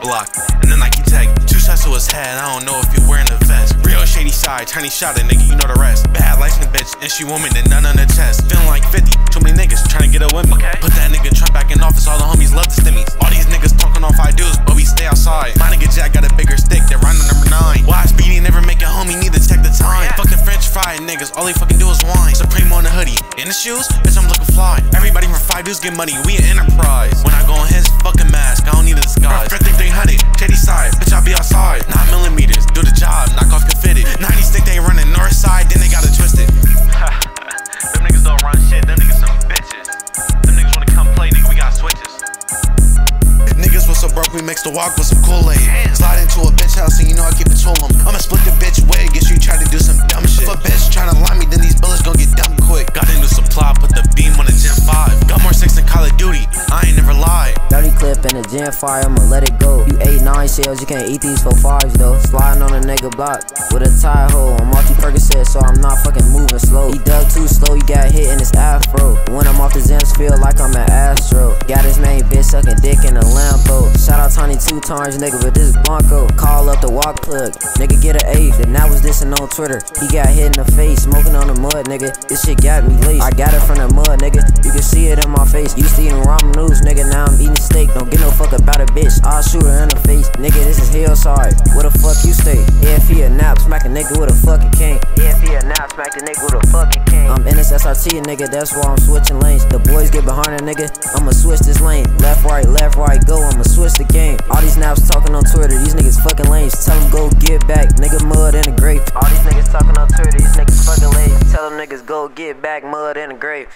block. And then Nike tag, two shots to his head, I don't know if you're wearing a vest. Real shady side, tiny shot it, nigga, you know the rest. Bad license bitch, and she woman, then none on the chest. Feeling like 50, too many niggas trying to get up with me. Okay. Put that nigga Trump back in office, all the homies love the stimmies. All these niggas talking off ideals, but we stay outside. My nigga Jack got a bigger stick, that run number nine. Why speedy never make a homie, need to check the time. Yeah. Fucking French fry niggas, all they fucking do is whine. Supreme on the hoodie, in the shoes, bitch, I'm looking fly. Everybody from five dudes get money, we an enterprise. When I go on his We mixed the walk with some Kool-Aid. Slide into a bitch house and you know I keep it to 'em. I'ma split the bitch wig, guess you try to do some dumb shit. If a bitch tryna lie me, then these bullets gon' get dumb quick. Got a new supply, put the beam on a Gen 5. Got more six than Call of Duty, I ain't never lied. 30 clip in a gen 5, I'ma let it go. You 8 9 shells, you can't eat these for fives though. Sliding on a nigga block with a tie hole. I'm the Percocet, so I'm not fucking moving slow. He dug too Tiny two times, nigga, but this is Blanco. Call up the walk plug, nigga get an eighth. And that was dissing on Twitter. He got hit in the face, smoking on the mud, nigga. This shit got me laced. I got it from the mud, nigga. You can see it in my face. Used to eating ramen noodles, nigga. Now I'm eating steak. Don't give no fuck about a bitch. I'll shoot her in the face. Nigga, this is hillside. Where the fuck you stay? If he a nap, smack a nigga with a fucking cane. If he a nap, smack the nigga with a fucking cane. I'm in this SRT, nigga. That's why I'm switching lanes. The boys get behind a nigga. I'ma switch this lane. Left, get back. Nigga, mud in the grave. All these niggas talking on Twitter. These niggas fucking lanes. Tell them niggas go get back. Mud in the grave.